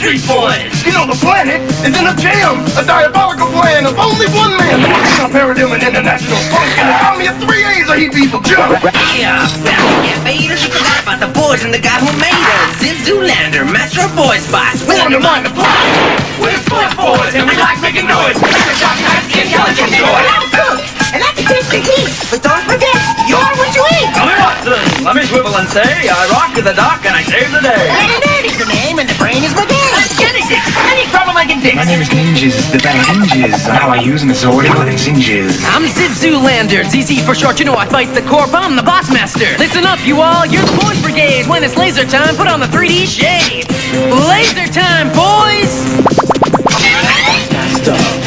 Street Boys! You know, the planet is in a jam, a diabolical plan of only one man. A paradigm and international funk and an army of three A's of heat people jump. Yeah, Family Invaders, you forgot about the boys and the guy who made us. Ziv Zulander, master of voice box. We're on the mind to play. We're Split Boys and we like making noise. Make the shock nice intelligent joy. And that's a taste of heat. But don't forget, you're what you eat. Tommy Watson, let me swivel and say, I rock to the dock and I save the day. Daddy's the name, and the brain is my game. Genesis, any problem I can fix. My name is Ninjas, the band hinges on how I use them sword and singes. I'm Ziv Zulander, ZZ for short. You know I fight the corp. I'm the Bots Master. Listen up, you all. You're the boys brigade. When it's laser time, put on the 3D shade. Laser time, boys. Box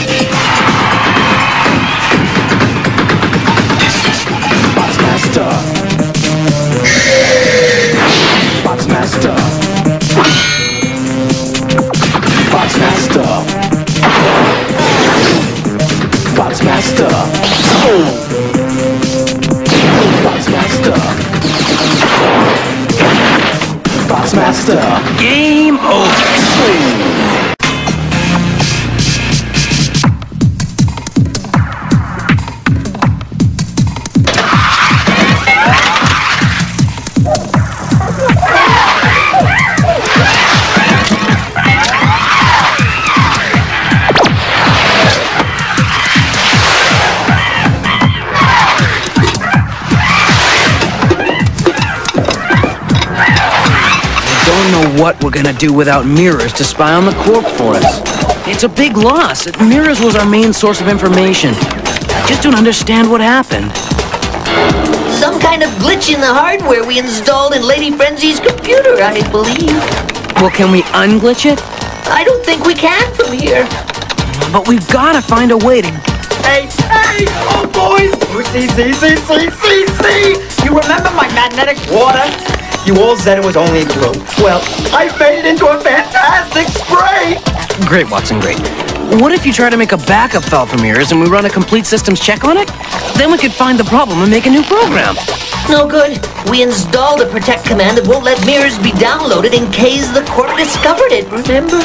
Box what we're gonna do without mirrors to spy on the corp for us. It's a big loss. Mirrors was our main source of information. I just don't understand what happened. Some kind of glitch in the hardware we installed in Lady Frenzy's computer, I believe. Well, can we unglitch it? I don't think we can from here. But we've gotta find a way to. Hey, hey, oh boys! See, see, see, see, see, see! You remember my magnetic water? You all said it was only glue. Well, I made it into a fantastic spray! Great, Watson, great. What if you try to make a backup file for mirrors and we run a complete systems check on it? Then we could find the problem and make a new program. No good. We installed a protect command that won't let mirrors be downloaded in case the corp discovered it, remember?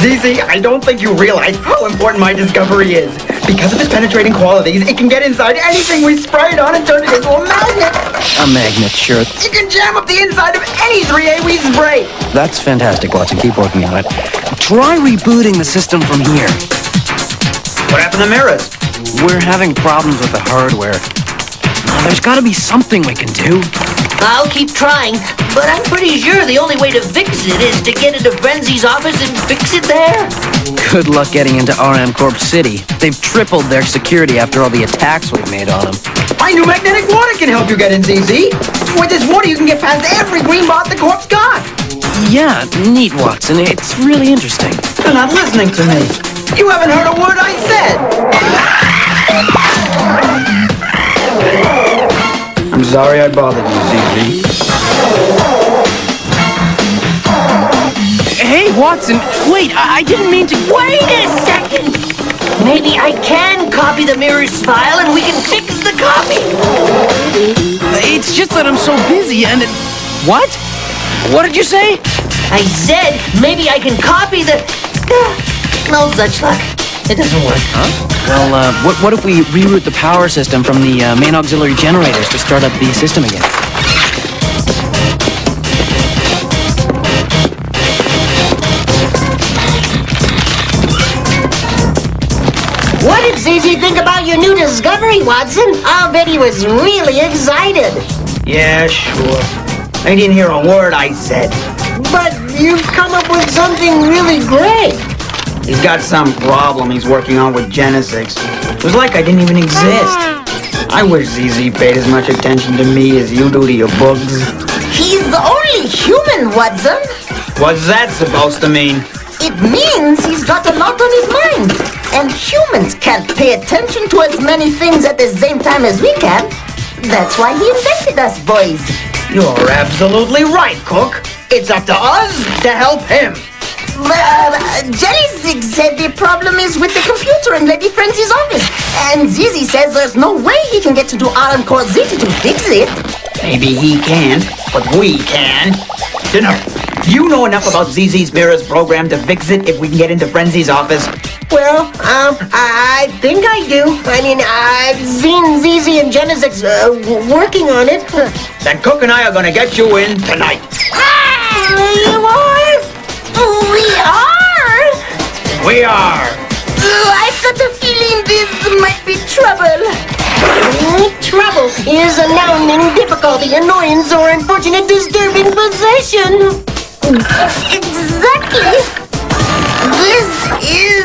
ZZ, I don't think you realize how important my discovery is. Because of its penetrating qualities, it can get inside anything we spray it on and turn it into a magnet. A magnet, shirt. You can jam up the inside of any 3A we spray. That's fantastic, Watson. Keep working on it. Try rebooting the system from here. What happened to the mirrors? We're having problems with the hardware. There's gotta be something we can do. I'll keep trying, but I'm pretty sure the only way to fix it is to get into Frenzy's office and fix it there. Good luck getting into RM Corp City. They've tripled their security after all the attacks we've made on them. My new magnetic water can help you get in, ZZ. With this water, you can get past every green bot the corp's got. Yeah, neat, Watson. It's really interesting. You're not listening to me. You haven't heard a word I said. I'm sorry I bothered you, ZZ. Hey, Watson, wait, I, I didn't mean to. Wait a second! Maybe I can copy the mirror's file and we can fix copy. It's just that I'm so busy and. It... What? What did you say? I said maybe I can copy the. No such luck. It doesn't work. Huh? Well, uh, what, what if we reroute the power system from the uh, main auxiliary generators to start up the system again? What did ZZ think about your new discovery, Watson? I'll bet he was really excited. Yeah, sure. I didn't hear a word I said. But you've come up with something really great. He's got some problem he's working on with Genesis. It was like I didn't even exist. I wish ZZ paid as much attention to me as you do to your bugs. He's the only human, Watson. What's that supposed to mean? It means he's got a lot on his mind. And humans can't pay attention to as many things at the same time as we can. That's why he invented us, boys. You're absolutely right, Cook. It's up to us to help him. Uh, Jellyzig said the problem is with the computer in Lady Frenzy's office. And ZZ says there's no way he can get into RM Corp City to fix it. Maybe he can, but we can. Dinner. Do you know enough about ZZ's Mirror's program to fix it if we can get into Frenzy's office? Well, um, I I think I do. I mean, I've seen ZZ and Genesis uh, working on it. Then Cook and I are gonna get you in tonight. Ah, You are? We are? We are. I've got a feeling this might be trouble. Trouble is a noun meaning difficulty, annoyance, or unfortunate disturbing possession. Exactly. This is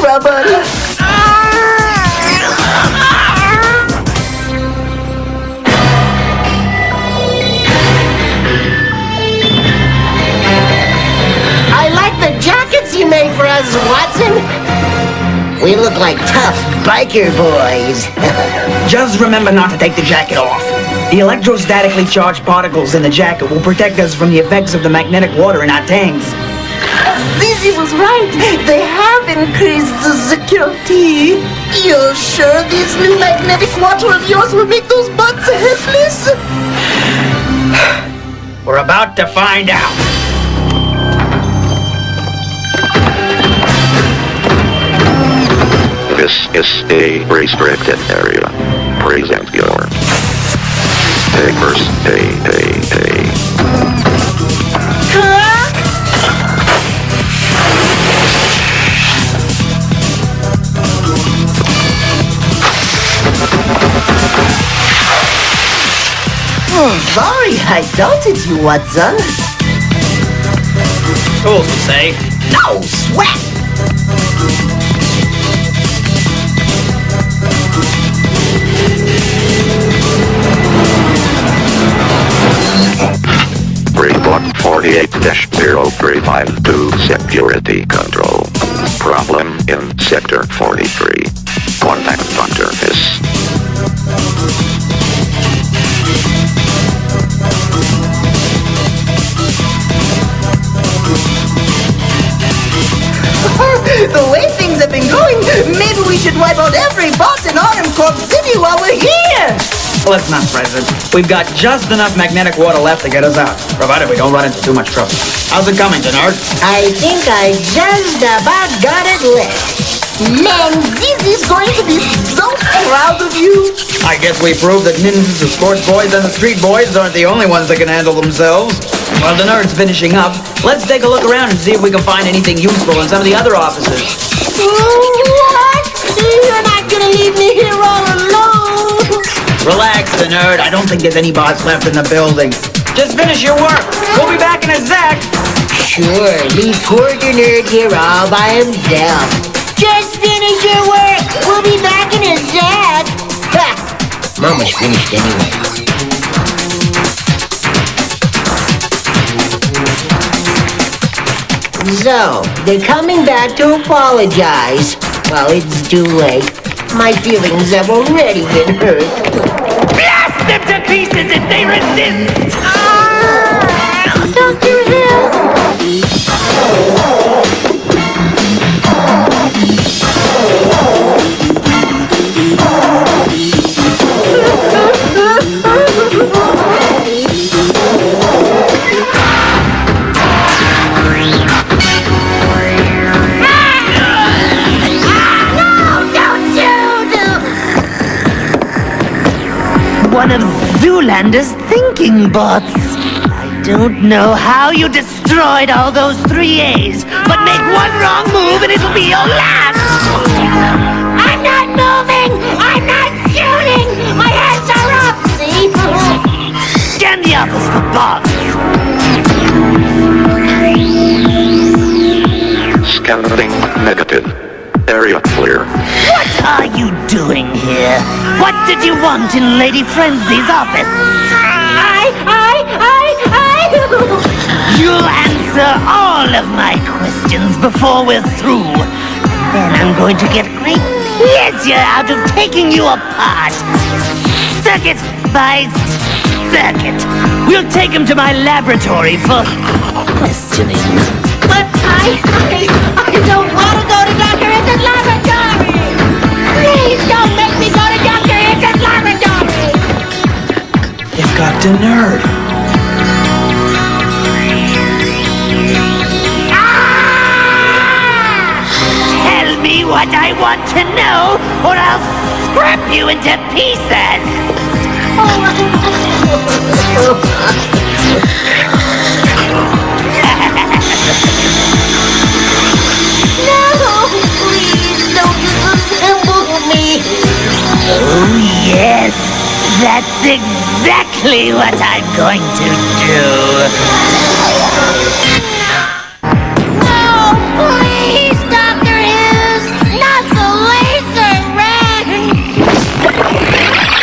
trouble. I like the jackets you made for us, Watson. We look like tough biker boys. Just remember not to take the jacket off. The electrostatically charged particles in the jacket will protect us from the effects of the magnetic water in our tanks. ZZ was right. They have increased the security. You're sure this new magnetic water of yours will make those bots helpless? We're about to find out. This is a restricted area. Present your papers. Hey, hey, Sorry, I doubted you, Watson. Tools to say. No sweat. Report 48-0352 Security Control. Problem in Sector 43. Contact Dr. Hiss. The way things have been going, maybe we should wipe out every boss in RM Corp City while we're here. Let's not, President. We've got just enough magnetic water left to get us out, provided we don't run into too much trouble. How's it coming, Denard? I think I just about got it left. Man, ZZ's going to be so proud of you. I guess we proved that ninjas, the sports boys, and the street boys aren't the only ones that can handle themselves. While the nerd's finishing up, let's take a look around and see if we can find anything useful in some of the other offices. What? You're not gonna leave me here all alone. Relax, the nerd. I don't think there's any bots left in the building. Just finish your work. We'll be back in a sec. Sure, leave poor nerd here all by himself. Just finish your work. We'll be back in a sec. Ha! Mama's finished anyway. So, they're coming back to apologize. Well, it's too late. My feelings have already been hurt. Blast them to pieces if they resist! Ah! Dr. Hill! One of Zulander's thinking bots. I don't know how you destroyed all those three A's, but make one wrong move and it'll be your last! I'm not moving! I'm not shooting! My hands are up! See? Scan the office for bots. Scanning negative. Area clear. What are you doing here? What did you want in Lady Frenzy's office? I, I, I, I... You'll answer all of my questions before we're through. Then I'm going to get great pleasure out of taking you apart. Circuit by circuit. We'll take him to my laboratory for questioning. But I, I, I don't want to go a nerd. Ah! Tell me what I want to know, or I'll scrap you into pieces. Oh That's exactly what I'm going to do. No, please, Dr. Hiss, not the laser ring.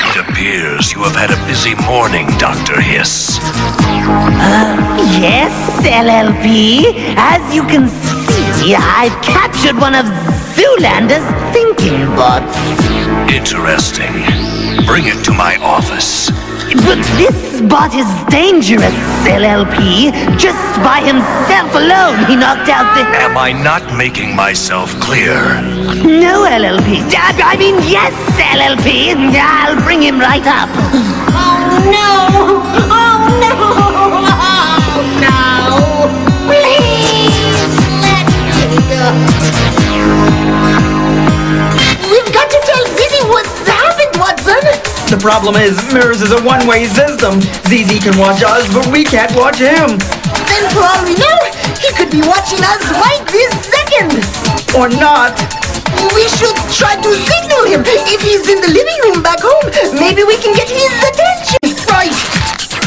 It appears you have had a busy morning, Dr. Hiss. Uh, yes, LLP. As you can see, I've captured one of Zulander's thinking bots. Interesting. Bring it to my office. But this bot is dangerous, LLP. Just by himself alone, he knocked out the... Am I not making myself clear? No, LLP. I I mean, yes, LLP. I'll bring him right up. Oh, no. Oh, no. Oh, no. Please, let me go. We've got to The problem is, Mirrors is a one-way system. ZZ can watch us, but we can't watch him. Then for all we know, he could be watching us right this second. Or not. We should try to signal him. If he's in the living room back home, maybe we can get his attention. Right.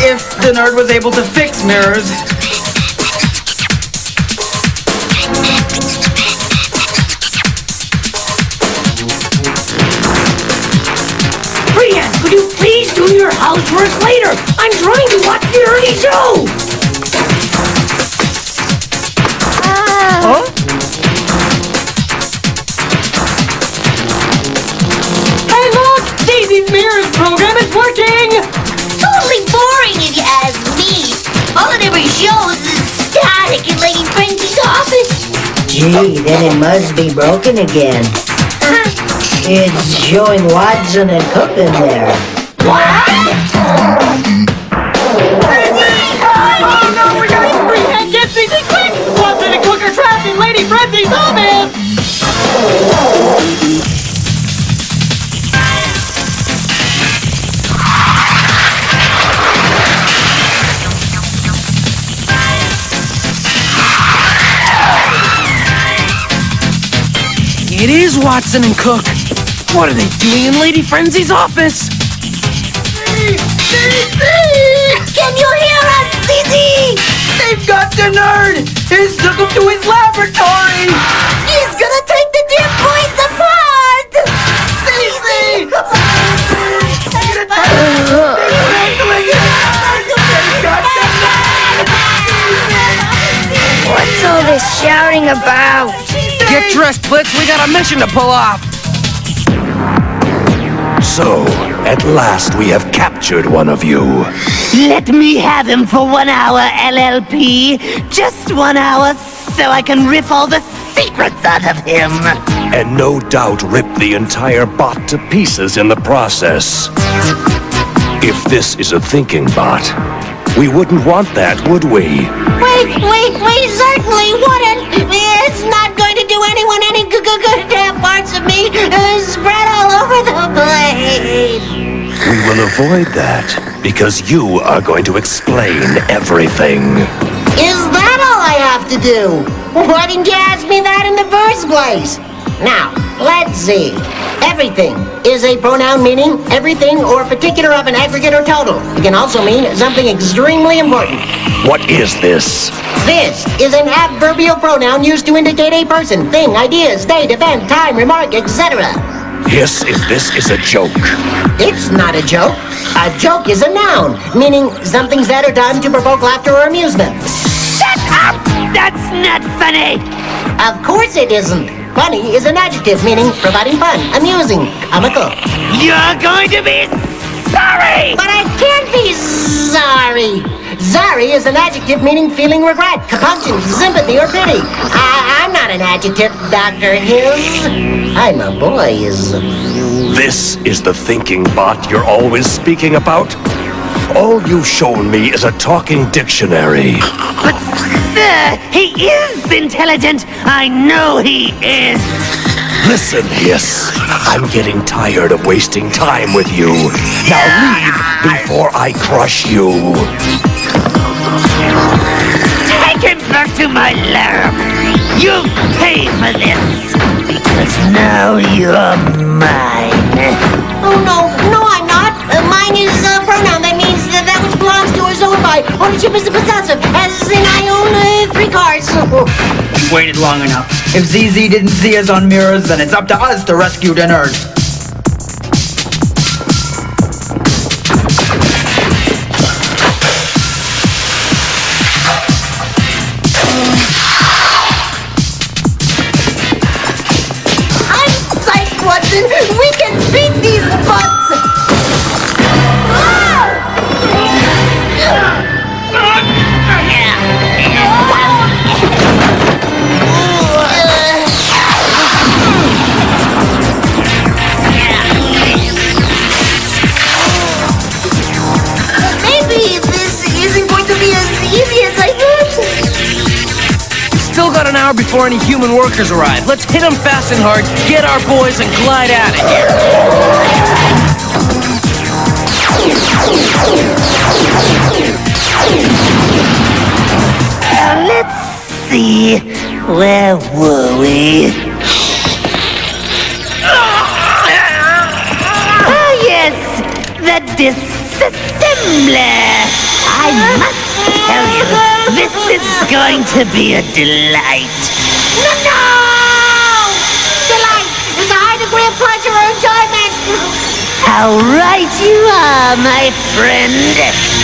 If the nerd was able to fix Mirrors. Please do your later? I'm trying to watch the early show. Huh? Hey, look! Daisy's Mirrors program is working! Totally boring if you ask me. All it ever shows is static in Lady Frenzy's office. Gee, then it must be broken again. Uh-huh. It's showing Watson and Cook in there. It is Watson and Cook. What are they doing in Lady Frenzy's office? Can you hear us, ZZ? They've got the nerd! He's took him to his laboratory! He's gonna take the dear boys apart! ZZ! What's all this shouting about? Get dressed, Blitz. We got a mission to pull off. So, at last we have captured one of you. Let me have him for one hour, LLP. Just one hour so I can rip all the secrets out of him. And no doubt rip the entire bot to pieces in the process. If this is a thinking bot, we wouldn't want that, would we? Wait, wait, wait, certainly wouldn't. It's not going to do anyone any good, good, good to have parts of me uh, spread all over the place. We will avoid that because you are going to explain everything. Is that all I have to do? Why didn't you ask me that in the first place? Now, let's see. Everything is a pronoun meaning everything or particular of an aggregate or total. It can also mean something extremely important. What is this? This is an adverbial pronoun used to indicate a person, thing, idea, state, event, time, remark, etc. Hiss if this is a joke. It's not a joke. A joke is a noun, meaning something said or done to provoke laughter or amusement. Shut up! That's not funny! Of course it isn't. Funny is an adjective meaning providing fun, amusing, comical. You're going to be sorry! But I can't be sorry. Sorry is an adjective meaning feeling regret, compunction, sympathy, or pity. I, I'm not an adjective, Dr. Hiss. I'm a boy, is. This is the thinking bot you're always speaking about? All you've shown me is a talking dictionary. But, sir, he is intelligent. I know he is. Listen, Hiss. I'm getting tired of wasting time with you. Now leave before I crush you. Take back to my lair. You pay for this. Because now you're mine. Oh, no, no, I'm not. Uh, mine is a pronoun. That means that that which belongs to or is owned by. Ownership is a possessive, as in I own uh, three cars. You waited long enough. If ZZ didn't see us on mirrors, then it's up to us to rescue the nerd. We can beat these bots. Before any human workers arrive. Let's hit them fast and hard, get our boys, and glide out of here. Uh, let's see. Where were we? Ah, yes. The disassembler. I must tell you, this is going to be a delight. No, no! Delight is a high degree of pleasure or enjoyment. How right you are, my friend.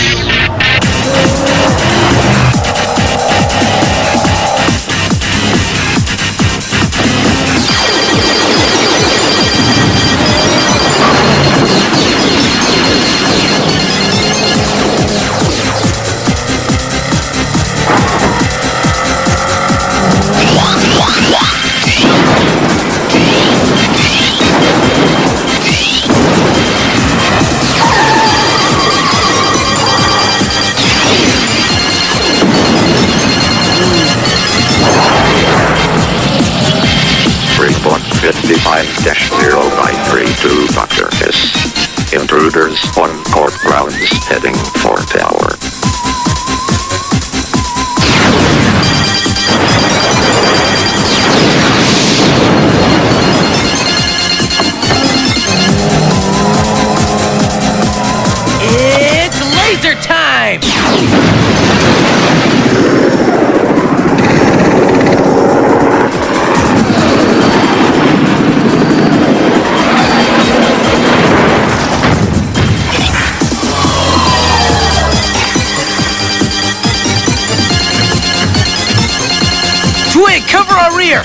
Rear!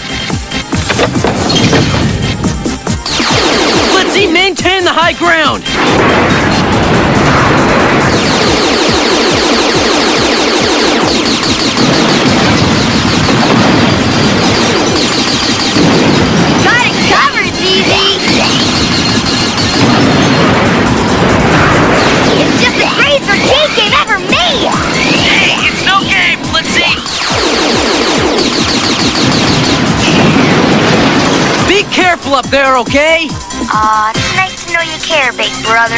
Blitzy, maintain the high ground! Up there, okay? Aw, it's nice to know you care, big brother.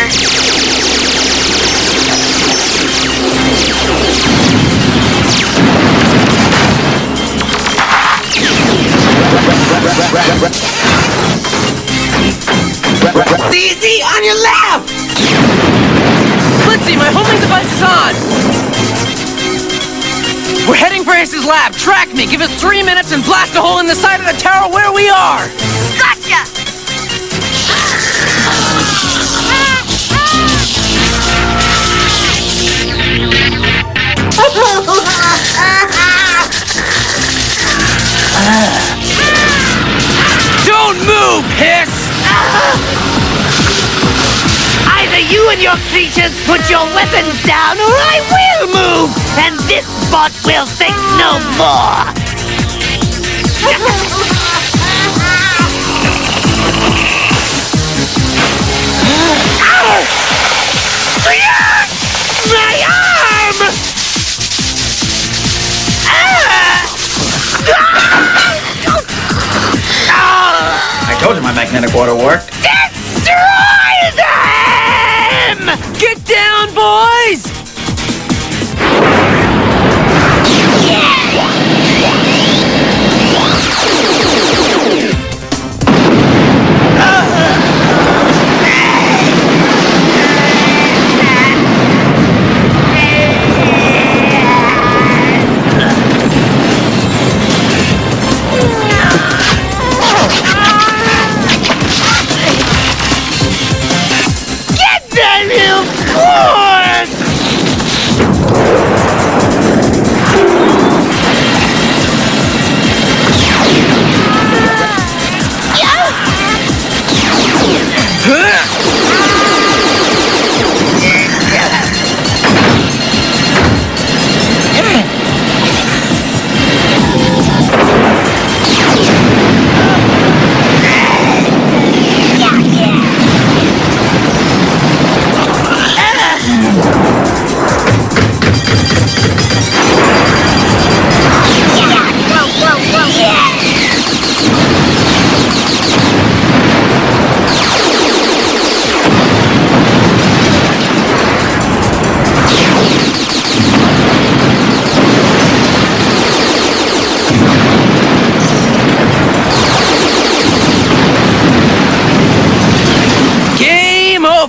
Easy on your left! Blitzy, my homing device is on! We're heading for Ace's lab. Track me. Give us three minutes and blast a hole in the side of the tower where we are. Gotcha! Don't move, Hiss! You and your creatures put your weapons down, or I will move, and this bot will think no more. My arm! Ah! Ah! down,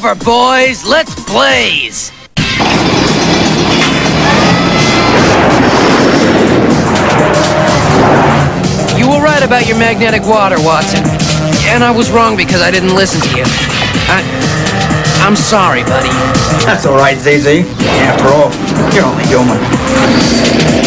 over, boys. Let's blaze. You were right about your magnetic water, Watson. And I was wrong because I didn't listen to you. I... I'm sorry, buddy. That's all right, ZZ. After all, you're only human.